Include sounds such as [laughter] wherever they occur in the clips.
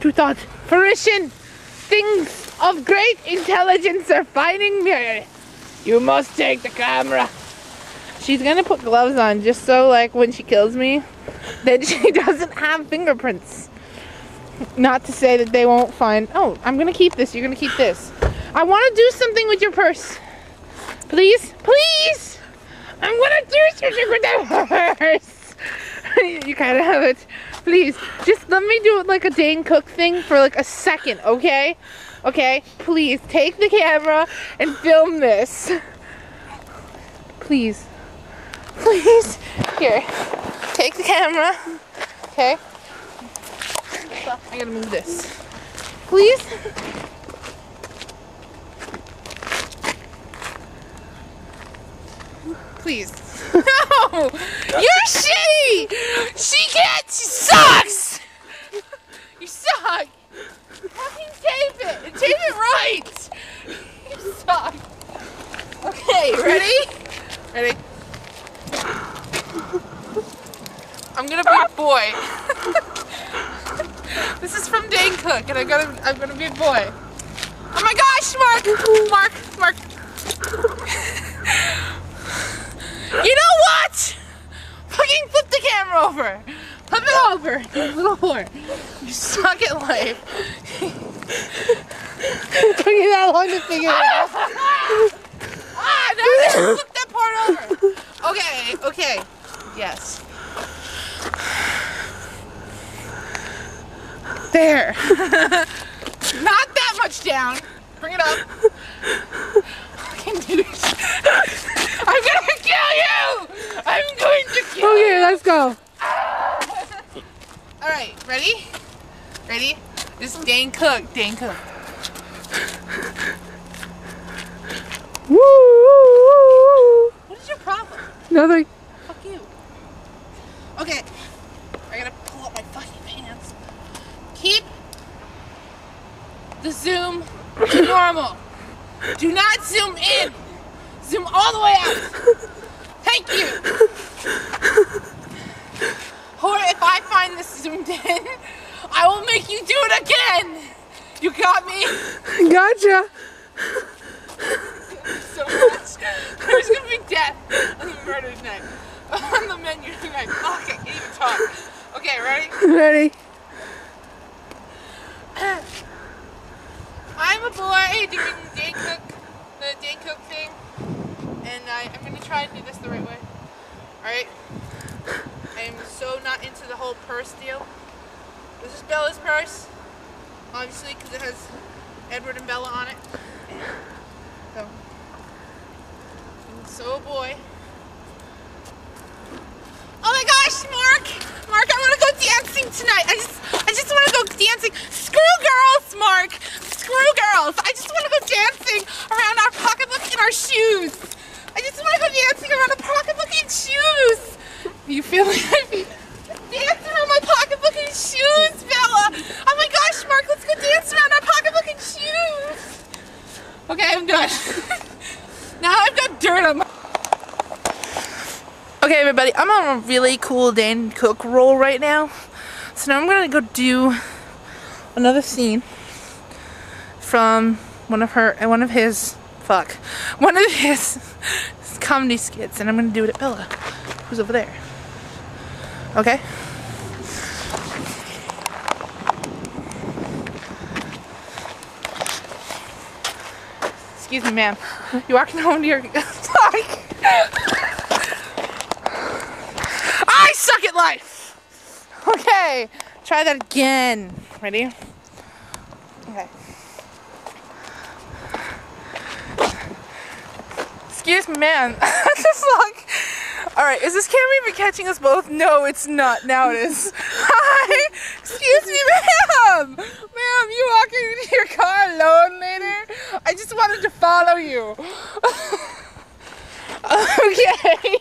to thought fruition. Things of great intelligence are finding me. You must take the camera. She's gonna put gloves on just so like when she kills me, [laughs] that she [laughs] doesn't have fingerprints. Not to say that they won't find, oh, I'm gonna keep this, you're gonna keep this. I wanna do something with your purse. Please, please! I'm gonna do something with that [laughs] purse. you kinda have it. Please, just let me do like a Dane Cook thing for like a second, okay? Okay, please take the camera and film this. Please. Please. Here. Take the camera. Okay. I gotta move this. Please. Please. No! You're shitty! She can't! She sucks! You suck! Fucking tape it! Tape it right! You suck! Okay, ready? Ready? I'm gonna be a boy. [laughs] this is from Dane Cook, and I'm gonna I'm gonna be a boy. Oh my gosh, Mark! Mark, Mark. [laughs] you know what? Fucking flip the camera over. Flip it over, you little whore. You suck at life. It took you that long to figure it out. ah, now I gotta flip that part over. Okay, okay. Yes. There. [laughs] Not that much down. Bring it up. Fucking douche. I'm gonna kill you! I'm going to kill you! Okay, let's go. Alright, ready? Ready? This is Dane Cook. Dane Cook. Woo! What is your problem? Nothing. Fuck you. Okay. I gotta pull up my fucking pants. Keep the zoom to normal. Do not zoom in. Zoom all the way out. Thank you. Or if I find this zoomed in, I will make you do it again. You got me? Gotcha. so much. There's gonna be death on the murder tonight. On the menu tonight. Fuck, I can't even talk. Okay, ready? Ready? I'm a boy doing the Dane Cook, the Dane Cook thing, and I, I'm gonna try and do this the right way. Alright? I am so not into the whole purse deal. This is Bella's purse, obviously, because it has Edward and Bella on it. So, I'm so a boy. Oh my gosh, Mark! Mark, I want to go dancing tonight. I just, I just want to go dancing. Screw girls, Mark. Screw girls. I just want to go dancing around our pocketbook and our shoes. I just want to go dancing around our pocketbook and shoes. You feel [laughs] like I feel dance around my pocketbook and shoes, Bella. Oh my gosh, Mark, let's go dance around our pocketbook and shoes. Okay, I'm done. now I've got dirt on my. Okay, everybody, I'm on a really cool Dane Cook roll right now. So now I'm gonna go do another scene from one of her one of his fuck one of his [laughs] comedy skits, and I'm gonna do it at Bella, who's over there. Okay. Excuse me, ma'am. You walking [laughs] home to your fuck. I suck at life. Okay, try that again. Ready? Okay. Excuse me, man. [laughs] Just like, all right, is this camera even catching us both? No, it's not. Now it is. [laughs] Hi. Excuse me, ma'am. Ma'am, you walking into your car alone later? I just wanted to follow you. okay.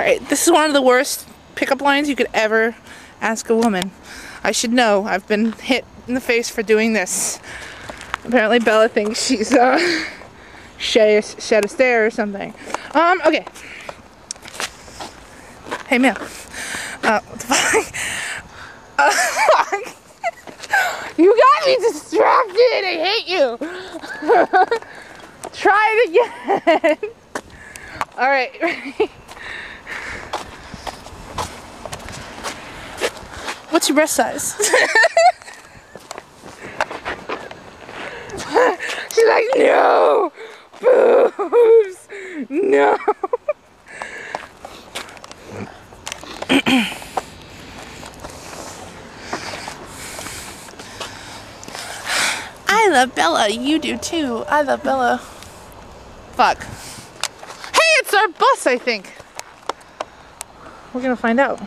Alright, this is one of the worst pickup lines you could ever ask a woman. I should know. I've been hit in the face for doing this. Apparently Bella thinks she's uh shed, shed a stare or something. Um, okay. Hey ma'am. Uh, what the fuck? Fuck. [laughs] You got me distracted. I hate you. [laughs] Try it again. [laughs] All What's your breast size? [laughs] She's like, no, boobs, no. I love Bella. You do too. I love Bella. Fuck. Hey, it's our bus, I think. We're gonna find out.